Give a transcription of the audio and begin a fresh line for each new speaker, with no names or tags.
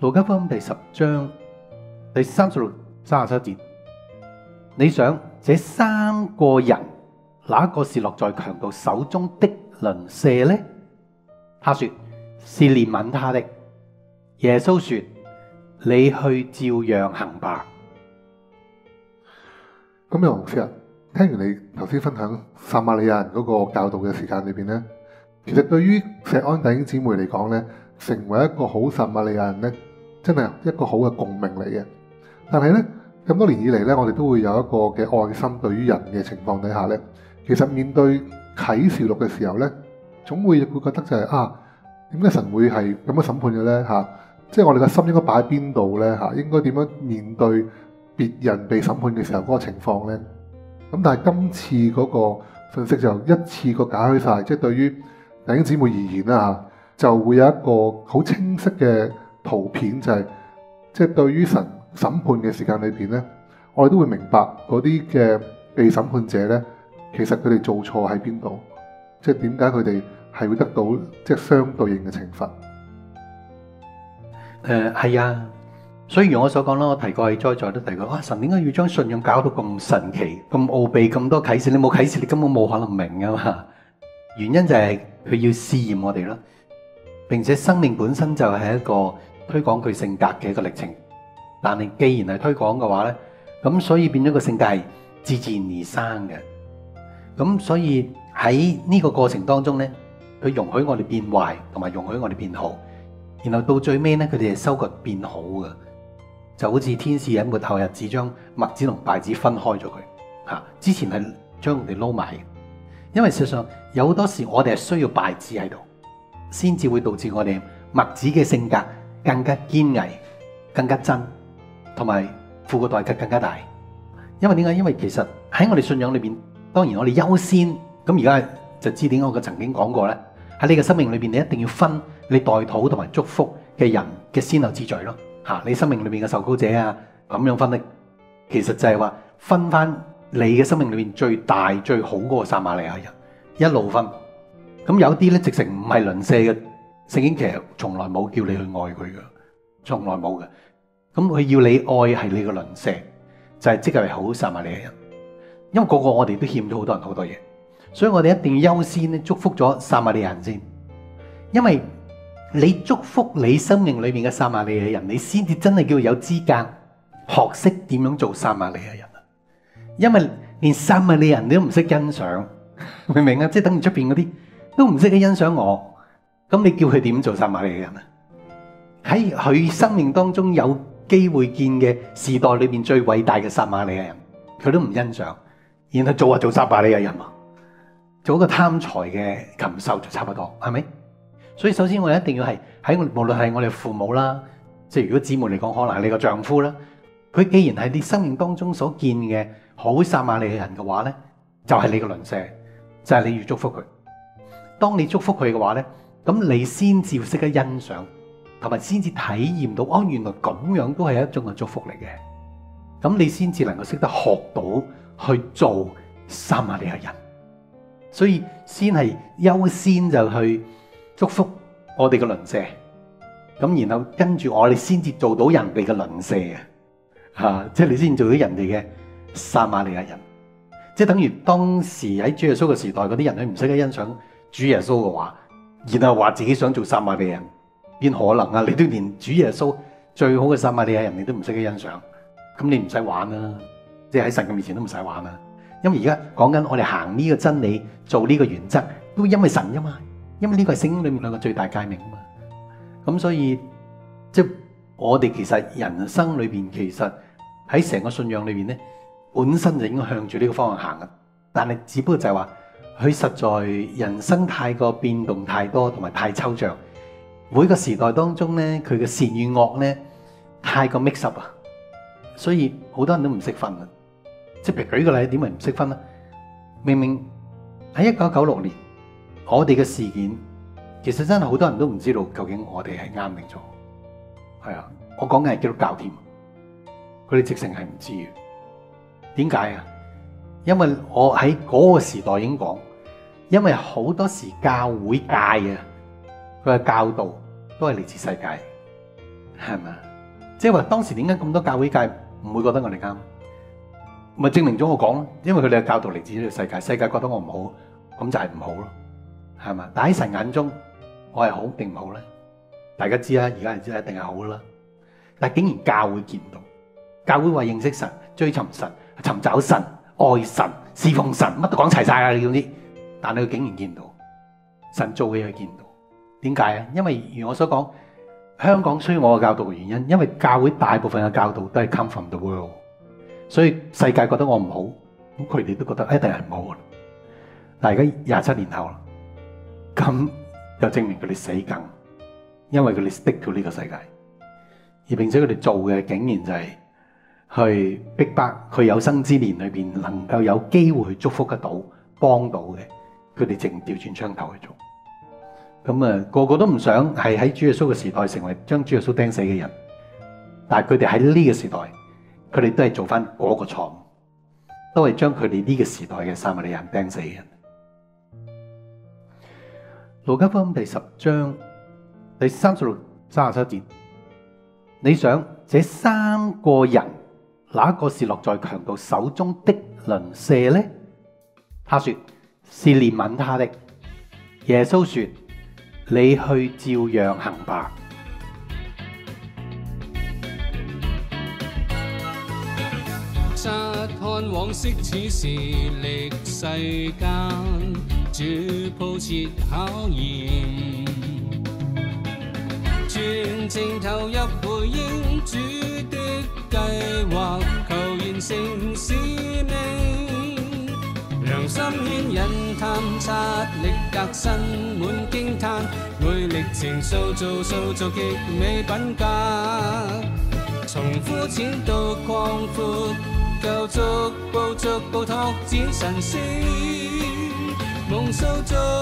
路加福音第十章第三十六、三十七節，你想這三個人哪个是落在強盜手中的鄰舍呢？他說是怜悯他的。耶穌說：你去照樣行吧。
咁楊牧師啊，聽完你頭先分享撒瑪利亞人嗰個教導嘅時間裏邊咧，其實對於石安弟兄姊妹嚟講咧，成為一個好撒瑪利亞人咧，真係一個好嘅共鳴嚟嘅。但係咧，咁多年以嚟咧，我哋都會有一個嘅愛心對於人嘅情況底下咧，其實面對啟示錄嘅時候咧，總會會覺得就係、是、啊，點解神會係咁樣審判嘅咧？吓、即係我哋嘅心應該擺喺邊度咧？嚇、啊，應該點樣面對別人被審判嘅時候嗰個情況咧？咁但係今次嗰個信息就一次過解開晒，即係對於弟兄姊妹而言啦嚇，就會有一個好清晰嘅圖片，就係即係對於神審判嘅時間裏邊咧，我哋都會明白嗰啲嘅被審判者咧，其實佢哋做錯喺邊度，即係點解佢哋係會得到即係相對應嘅懲罰。
誒係啊，所以如我所講啦，我提過喺在座都提過，哇！神點解要將信仰搞到咁神奇、咁奧秘、咁多啟示？你冇啟示，你根本冇可能明噶嘛。原因就係佢要試驗我哋咯，並且生命本身就係一個推廣佢性格嘅一個歷程。但係既然係推廣嘅話咧，咁所以變咗個性格係自自然而生嘅。咁所以喺呢個過程當中咧，佢容許我哋變壞，同埋容許我哋變好。然後到最尾咧，佢哋係收割變好嘅，就好似天使喺末後日子將麥子同稗子分開咗佢。嚇，之前係將佢哋撈埋，因為事實上有好多時我哋係需要稗子喺度，先至會導致我哋麥子嘅性格更加堅毅、更加真，同埋付個代價更加大。因為點解？因為其實喺我哋信仰裏邊，當然我哋優先。咁而家就知點解我曾經講過咧，喺你嘅生命裏邊，你一定要分。你代禱同埋祝福嘅人嘅先後之序咯，吓你生命裏面嘅受膏者啊，咁樣分的，其實就係話分翻你嘅生命裏面最大最好嗰個撒瑪利亞人，一路分。咁有啲咧直情唔係鄰舍嘅，聖經其實從來冇叫你去愛佢嘅，從來冇嘅。咁佢要你愛係你嘅鄰舍，就係即係好撒瑪利亞人。因為個個我哋都欠咗好多人好多嘢，所以我哋一定要優先咧祝福咗撒瑪利亞人先，因為。你祝福你生命裏面嘅撒瑪利亚人，你先至真係叫有資格學識點樣做撒瑪利亚人啊！因為連撒瑪利亚人都唔識欣賞，明唔明啊？即系等于出邊嗰啲都唔識得欣賞我，咁你叫佢點做撒瑪利亚人啊？喺佢生命當中有機會見嘅時代裏面最偉大嘅撒瑪利亚人，佢都唔欣賞，然後做啊做撒瑪利亚人啊，做一個貪財嘅禽獸就差唔多，係咪？所以首先我哋一定要係喺無論係我哋父母啦，即系如果姊妹嚟講，可能係你個丈夫啦。佢既然係你生命當中所見嘅好撒瑪利亞人嘅話咧，就係你個鄰舍，就係你要祝福佢。當你祝福佢嘅話咧，咁你先至識得欣賞，同埋先至體驗到哦，原來咁樣都係一種嘅祝福嚟嘅。咁你先至能夠識得學到去做撒瑪利亞人。所以先係優先就去。祝福我哋嘅鄰舍，咁然後跟住我哋先至做到人哋嘅鄰舍啊！吓，即係你先做到人哋嘅撒瑪利亞人，即係等於當時喺主耶穌嘅時代，嗰啲人佢唔識得欣賞主耶穌嘅話，然後話自己想做撒瑪利亞人，邊可能啊？你都連主耶穌最好嘅撒瑪利亞人你都唔識得欣賞，咁你唔使玩啦！即係喺神嘅面前都唔使玩啦！因為而家講緊我哋行呢個真理，做呢個原則，都因為神啫嘛。因為呢個係聖經裏面兩個最大界名啊嘛，咁所以即係我哋其實人生裏邊，其實喺成個信仰裏邊咧，本身就應該向住呢個方向行嘅。但係只不過就係話，佢實在人生太過變動太多，同埋太抽象。每個時代當中咧，佢嘅善與惡咧太過 mix up 啊，所以好多人都唔識分啊。即係譬如舉個例，點會唔識分啊？明明喺一九九六年。我哋嘅事件，其實真係好多人都唔知道究竟我哋係啱定錯。係啊，我講緊係基督教添，佢哋直情係唔知嘅。點解啊？因為我喺嗰個時代已經講，因為好多時教會界啊，佢嘅教導都係嚟自世界，係咪啊？即係話當時點解咁多教會界唔會覺得我哋啱？咪證明咗我講咯，因為佢哋嘅教導嚟自呢個世界，世界覺得我唔好，咁就係唔好咯，系嘛？但喺神眼中，我係好定唔好咧？大家知啦，而家係知一定係好啦。但竟然教會見到，教會話認識神、追尋神、尋找神、愛神、侍奉神，乜都講齊晒啦，你總之。但佢竟然見到神做嘅嘢，佢見到。點解啊？因為如我所講，香港需要我嘅教導嘅原因，因為教會大部分嘅教導都係 come from the world，所以世界覺得我唔好，咁佢哋都覺得一定係唔好。但係而家廿七年後啦，咁就證明佢哋死梗，因為佢哋 stick to 呢個世界。而並且佢哋做嘅竟然就係去逼迫佢有生之年裏邊能夠有機會去祝福得到、幫到嘅，佢哋淨調轉槍頭去做。咁啊，個個都唔想係喺主耶穌嘅時代成為將主耶穌釘死嘅人，但係佢哋喺呢個時代，佢哋都係做翻嗰個錯誤，都係將佢哋呢個時代嘅撒瑪利人釘死嘅人。路加福音第十章第三十六、三十七節。你想這三個人哪个是落在強盜手中的鄰舍呢？他說是怜悯他的。耶穌說：你去照樣行吧。
乍看往昔此事歷世間，主鋪設考驗。全情投入回應主的計劃，求完成使命。良心牽引探察力革新滿驚嘆，每歷程塑造塑造極美品格。從膚淺到廣闊，夠逐步逐步拓展神聖，夢塑造。